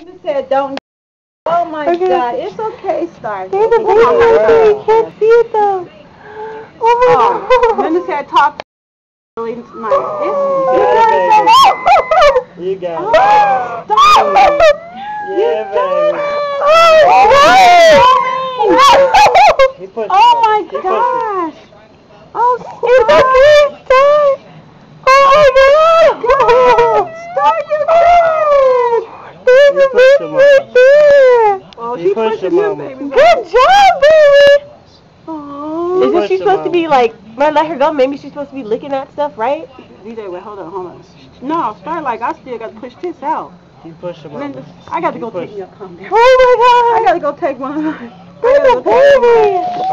Linda said don't. Oh my Okay. God, it's okay, Star. There's a baby right there. You can't see it though. Oh my Oh, god. Linda said talk really nice. Oh. It's, You you got got it, it. baby. Oh, stop it. Yeah, baby. Oh, oh He pushed Oh it. my He pushed it. gosh. Oh, It's stop. okay, stop. Oh my god. Stop your There's You pushed baby him right up. there. Oh, He pushed him him, Good job, baby. Oh. Isn't she supposed to be like, when I let her go, maybe she's supposed to be licking that stuff, right? DJ, wait, hold on, hold on. No, start like I still got to push this out. He pushed him Linda. I got to go pushed- take your calm down. Oh my god! I got to go take one of those. There's a baby.